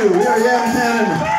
You. We are Yam Cannon.